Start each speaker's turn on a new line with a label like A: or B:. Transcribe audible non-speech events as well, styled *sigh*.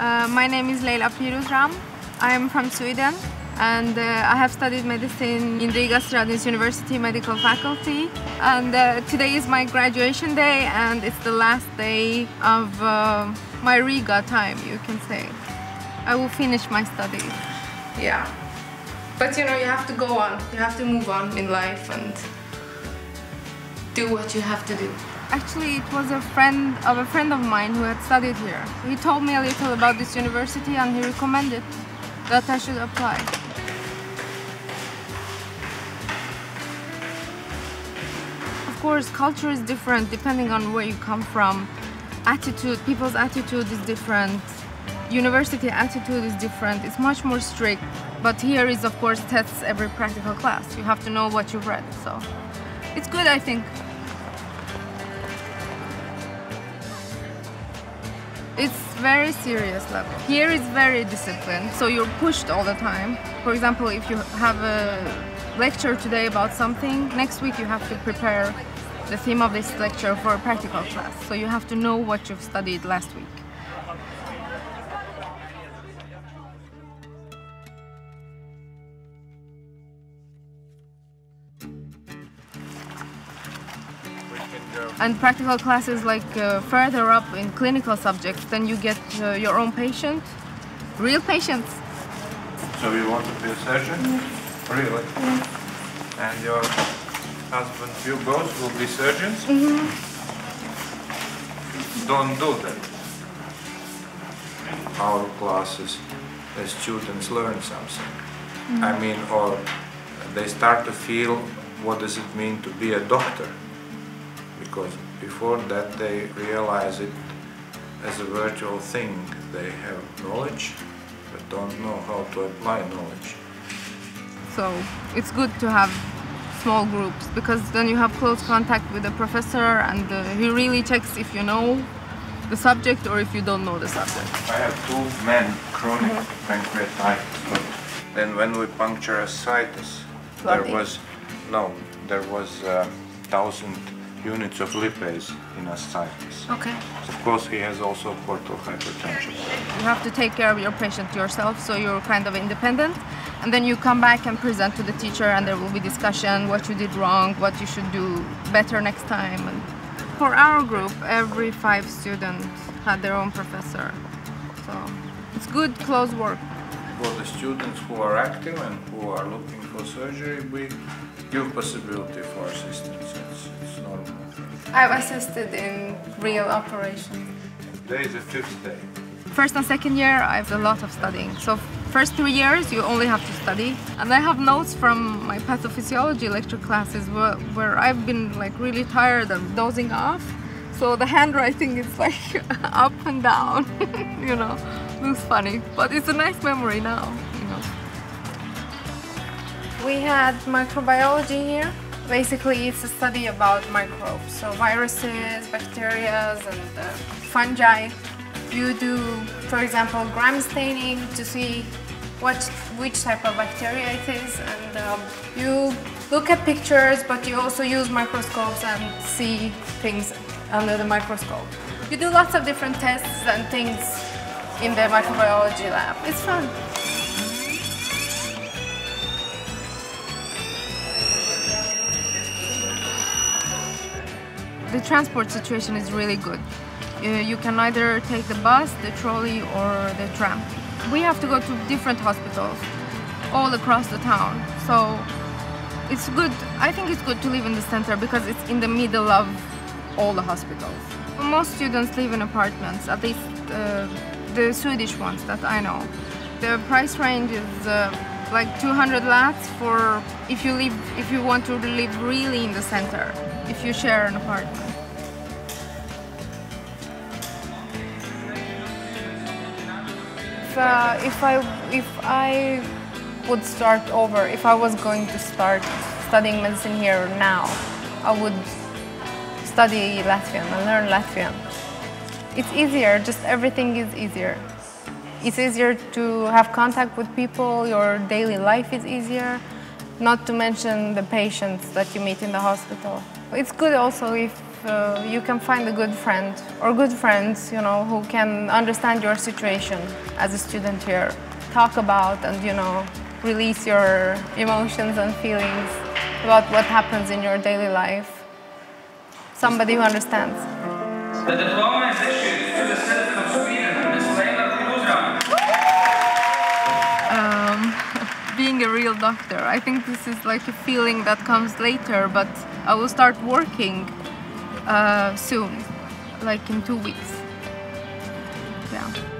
A: Uh, my name is Leila Piroozram. I am from Sweden and uh, I have studied medicine in Riga Stradiņš University Medical Faculty. And uh, today is my graduation day and it's the last day of uh, my Riga time, you can say. I will finish my studies. Yeah. But you know, you have to go on. You have to move on in life and do what you have to do. Actually, it was a friend of a friend of mine who had studied here. He told me a little about this university and he recommended that I should apply. Of course, culture is different depending on where you come from. Attitude, people's attitude is different. University attitude is different. It's much more strict. But here is, of course, tests every practical class. You have to know what you've read. So it's good, I think. It's very serious level. Here it's very disciplined, so you're pushed all the time. For example, if you have a lecture today about something, next week you have to prepare the theme of this lecture for a practical class. So you have to know what you've studied last week. And practical classes like uh, further up in clinical subjects, then you get uh, your own patient, real patients.
B: So you want to be a surgeon? Really? And your husband, you both will be surgeons?
A: Mm-hmm.
B: Don't do that. Our classes, the students learn something.
A: Mm-hmm.
B: I mean, or they start to feel what does it mean to be a doctor because before that they realize it as a virtual thing. They have knowledge but don't know how to apply knowledge.
A: So it's good to have small groups because then you have close contact with the professor and uh, he really checks if you know the subject or if you don't know the subject.
B: I have two men chronic pancreatitis, then when we puncture ascites, there was no, there was a thousand units of lipase in ascites.
A: Okay.
B: Of course, he has also portal hypertension.
A: You have to take care of your patient yourself so you're kind of independent and then you come back and present to the teacher and there will be discussion what you did wrong, what you should do better next time. And for our group, every five students had their own professor. So it's good close work.
B: For the students who are active and who are looking for surgery, we give possibility for assistance. It's, it's.
A: I've assisted in real operations.
B: Today is the fifth day.
A: First and second year, I have a lot of studying. So first three years, you only have to study. And I have notes from my pathophysiology lecture classes where, where I've been like really tired of dozing off. So the handwriting is like *laughs* up and down, *laughs* you know, looks funny. But it's a nice memory now, you know. We had microbiology here. Basically, it's a study about microbes, so viruses, bacteria, and uh, fungi. You do, for example, gram staining to see what, which type of bacteria it is, and um, you look at pictures, but you also use microscopes and see things under the microscope. You do lots of different tests and things in the microbiology lab. It's fun. The transport situation is really good. Uh, you can either take the bus, the trolley, or the tram. We have to go to different hospitals all across the town. So it's good. I think it's good to live in the center because it's in the middle of all the hospitals. Most students live in apartments, at least uh, the Swedish ones that I know. The price range is uh, like 200 lats for if you live if you want to live really in the center if you share an apartment if, uh, if i if i would start over if i was going to start studying medicine here now i would study latvian and learn latvian. It's easier just everything is easier. It's easier to have contact with people, your daily life is easier, not to mention the patients that you meet in the hospital. It's good also if uh, you can find a good friend or good friends, you know, who can understand your situation as a student here. Talk about and, you know, release your emotions and feelings about what happens in your daily life. Somebody who understands. Doctor. I think this is like a feeling that comes later, but I will start working uh, soon, like in two weeks. Yeah.